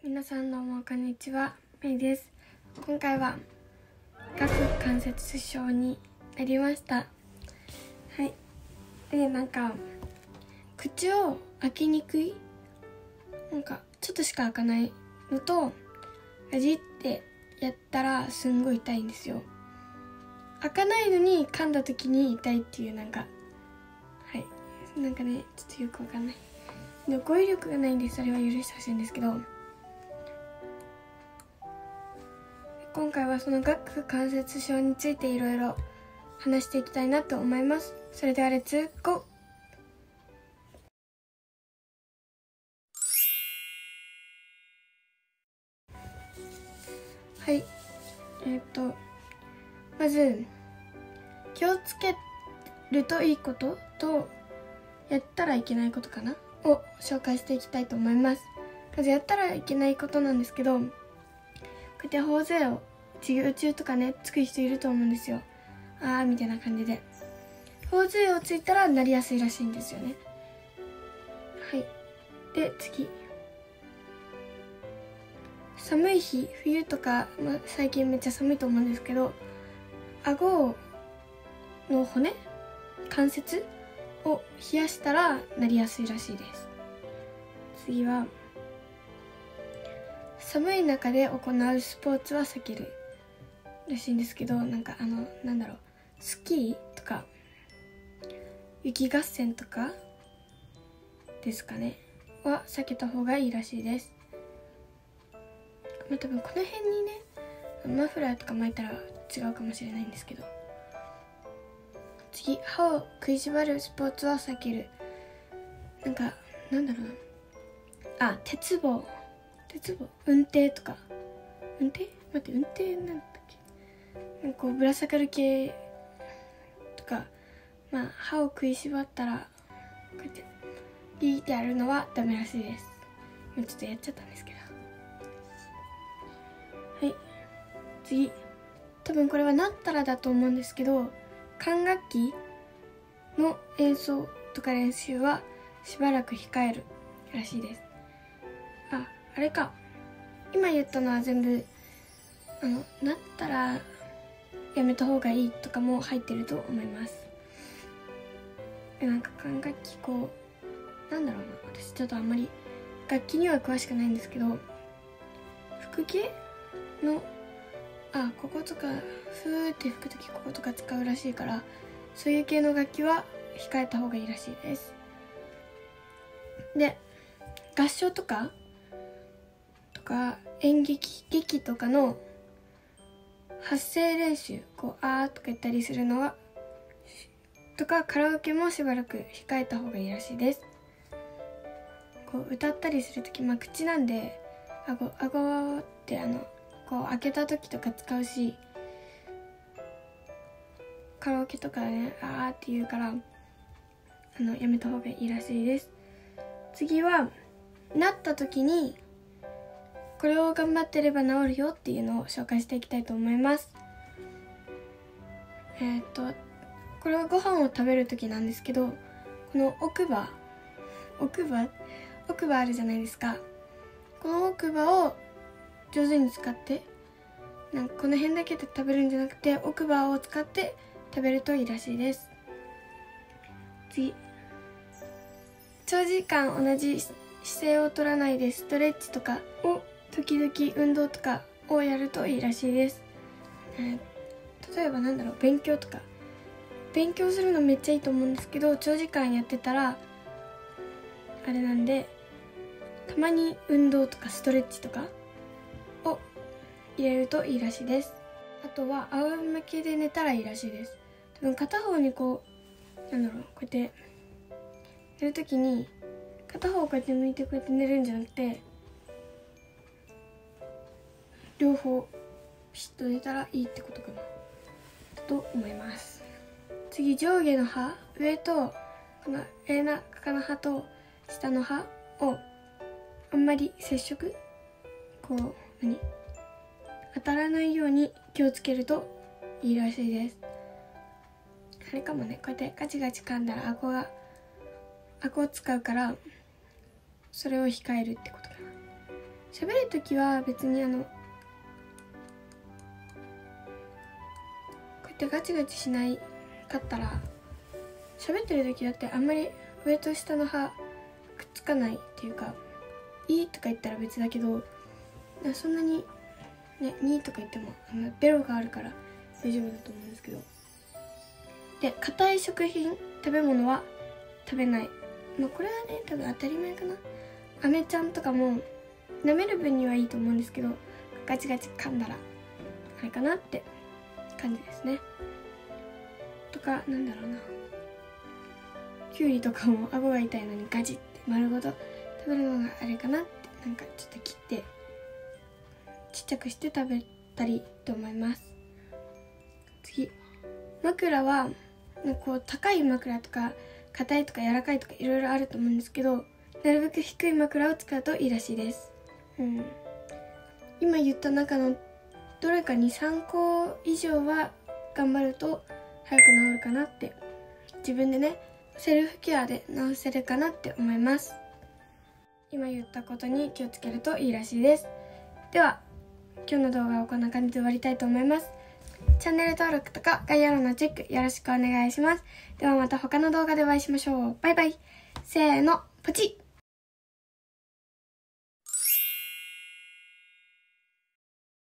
皆さんどうもこんにちは、めいです。今回は顎関節症になりました。はい。で、なんか口を開けにくい、なんかちょっとしか開かないのと、ガジってやったらすんごい痛いんですよ。開かないのに噛んだ時に痛いっていうなんか、はい、なんかね、ちょっとよくわかんない。で語彙力がないんでそれは許してほしいんですけど今回はその顎関節症についていろいろ話していきたいなと思います。それではレッツゴー。はい。えっ、とまず気をつけるといいこととやったらいけないことかなを紹介していきたいと思います。まずやったらいけないことなんですけどうやって頬杖を授業中とかねつく人いると思うんですよ。あーみたいな感じで。頬杖をついたらなりやすいらしいんですよね。はい。で次。寒い日冬とか、まあ、最近めっちゃ寒いと思うんですけど顎の骨関節を冷やしたらなりやすいらしいです。次は寒い中で行うスポーツは避ける。らしいんですけどなんかあのなんだろうスキーとか雪合戦とかですかね。は避けた方がいいらしいです。まあ多分この辺にねマフラーとか巻いたら違うかもしれないんですけど。次歯を食いしばるスポーツは避ける。なんかなんだろうな。あ鉄棒。鉄棒運転とか。運転？待って運転なんだっけ？なんかこうぶら下がる系とか。まあ歯を食いしばったらこうやってビーってやるのはダメらしいです。もうちょっとやっちゃったんですけど。はい。次。多分これはなったらだと思うんですけど管楽器の演奏とか練習はしばらく控えるらしいです。ああれか。今言ったのは全部あのなったらやめた方がいいとかも入ってると思います。なんか管楽器こうなんだろうな。私ちょっとあんまり楽器には詳しくないんですけど吹く系のあこことかふーって吹く時こことか使うらしいからそういう系の楽器は控えた方がいいらしいです。で合唱とかか演劇劇とかの発声練習こう「あー」とか言ったりするのはとかカラオケもしばらく控えた方がいいらしいです。こう歌ったりする時まあ口なんであごあごってあのこう開けた時とか使うしカラオケとかねあーって言うからあのやめた方がいいらしいです。次はなった時にこれを頑張ってれば治るよっていうのを紹介していきたいと思います。えっ、とこれはご飯を食べる時なんですけどこの奥歯奥歯奥歯あるじゃないですか。この奥歯を上手に使ってなんかこの辺だけで食べるんじゃなくて奥歯を使って食べるといいらしいです。次。長時間同じ姿勢を取らないでストレッチとかを時々運動とかをやるといいらしいです、えー例えばなんだろう勉強とか。勉強するのめっちゃいいと思うんですけど長時間やってたらあれなんでたまに運動とかストレッチとかを入れるといいらしいです。あとは仰向けで寝たらいいらしいです。多分片方にこうなんだろうこうやって寝るときに片方をこうやって向いてこうやって寝るんじゃなくて両方ピシッと寝たらいいってことかなと思います。次上下の歯。上とこの上なかの歯と下の歯をあんまり接触こう何？当たらないように気をつけるといいらしいです。あれかもねこうやってガチガチ噛んだら顎が顎を使うからそれを控えるってことかな。喋る時は別にあのってガチガチしないかったら喋ってる時だってあんまり上と下の歯くっつかないっていうか「いい」とか言ったら別だけどそんなにね「に」とか言ってもあのベロがあるから大丈夫だと思うんですけど。で硬い食品食べ物は食べない。まあこれはね多分当たり前かな。アメちゃんとかも舐める分にはいいと思うんですけどガチガチ噛んだらあれかなって感じですね。とかなんだろうな。きゅうりとかも顎が痛いのにガチって丸ごと食べるのがあれかなってなんかちょっと切ってちっちゃくして食べたりと思います。次。枕はなんかこう高い枕とか硬いとか柔らかいとかいろいろあると思うんですけどなるべく低い枕を使うといいらしいです、うん、今言った中のどれか23個以上は頑張ると早く治るかなって自分でねセルフケアで治せるかなって思います。今言ったことに気をつけるといいらしいです。では今日の動画はこんな感じで終わりたいと思います。チャンネル登録とか概要欄のチェックよろしくお願いします。ではまた他の動画でお会いしましょう。バイバイ。せーのポチッ。